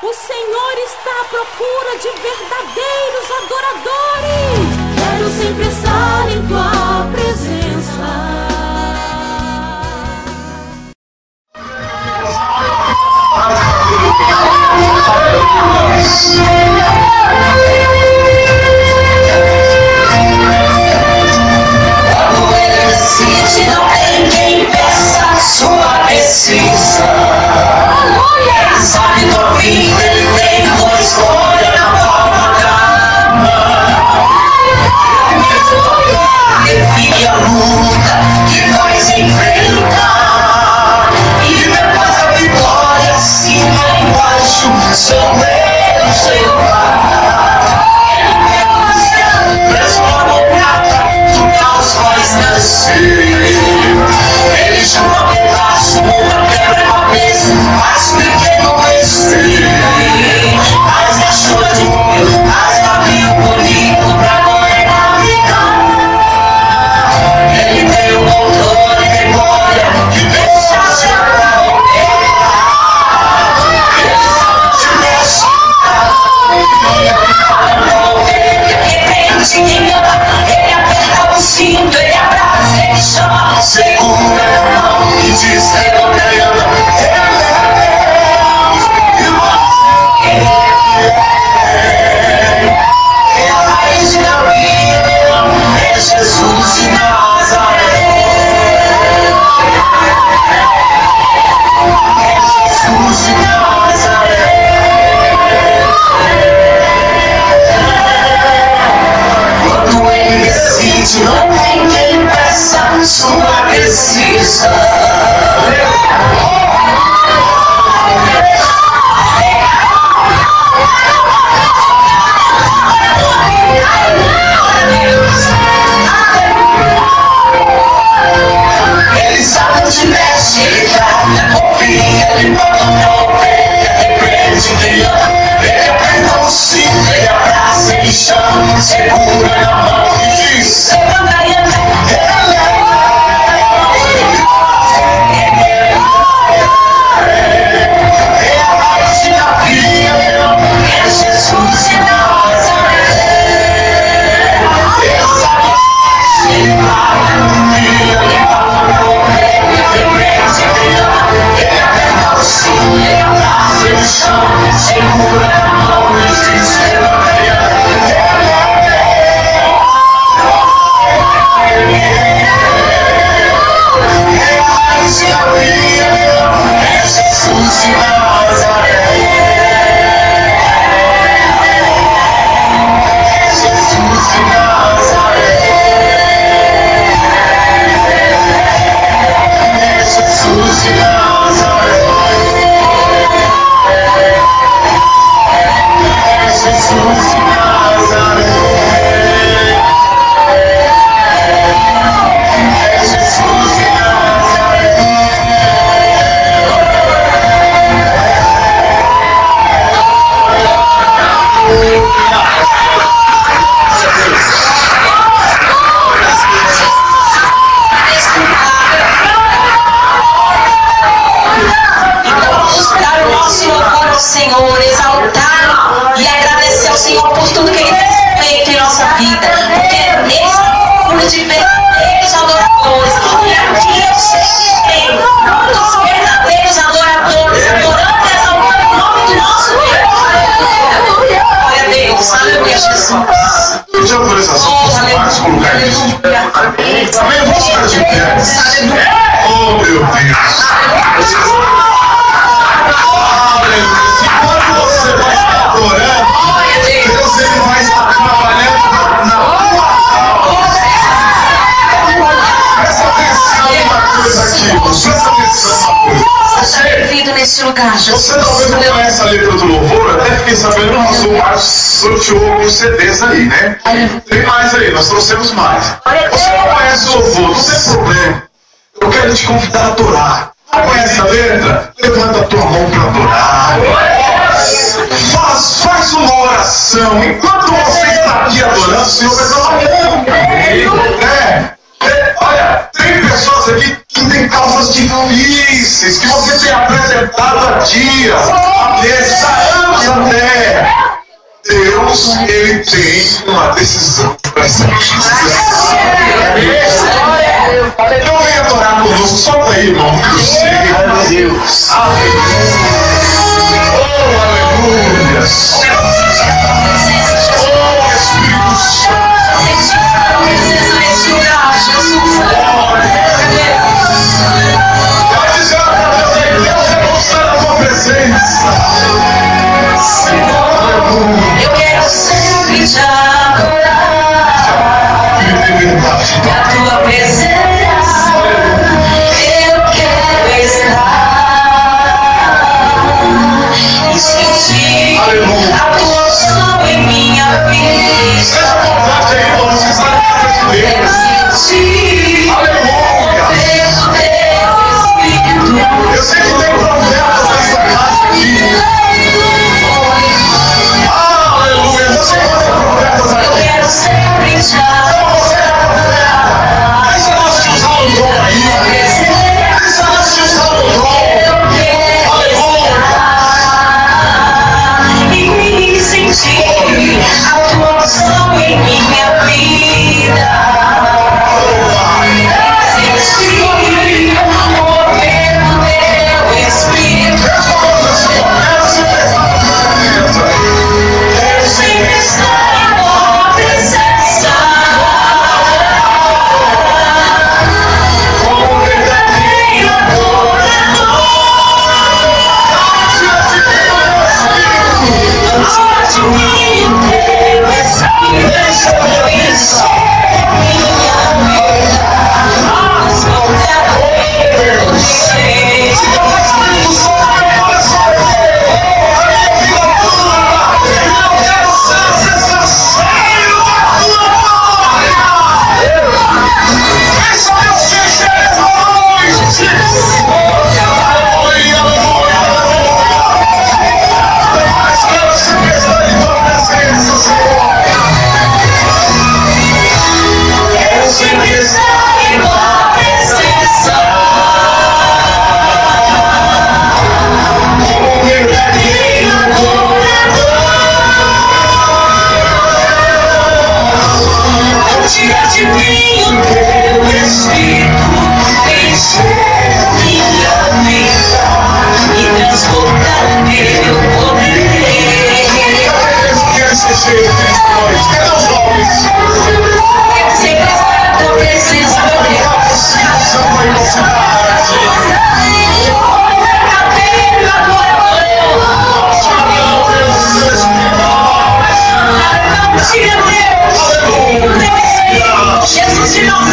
O Senhor está à procura de verdadeiros adoradores. Quero sempre estar em tua presença. C'est pour la mort du juste. Pedir autorização para os pais colocarem isso de pé. Amém? Vamos ficar de pé. Oh, meu Deus. Aleluia. Enquanto você vai estar adorando, Deus ele vai estar trabalhando na tua alma. Presta atenção numa coisa aqui. Presta atenção numa coisa. Bem-vindo nesse lugar, Jesus. Você talvez não conhece a letra do louvor, até fiquei sabendo Marcos sorteou alguns CDs aí, né? Tem mais aí, nós trouxemos mais. Você não conhece o louvor, não tem problema. Eu quero te convidar a adorar. Não conhece a letra? Levanta a tua mão para adorar. Faz, faz uma oração. Enquanto você está aqui adorando, o Senhor vai trabalhando. É. É, Olha, tem pessoas aqui que têm causas difíceis, que você tem apresentado há dias, há meses, há anos terra. Deus ele tem uma decisão para essa Então venha adorar conosco, só para aí, irmão, que eu chegue para Deus. Aleluia. Oh, aleluia. Oh, Espírito Santo. You know.